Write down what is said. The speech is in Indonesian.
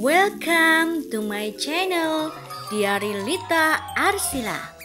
Welcome to my channel Diari Lita Arsila.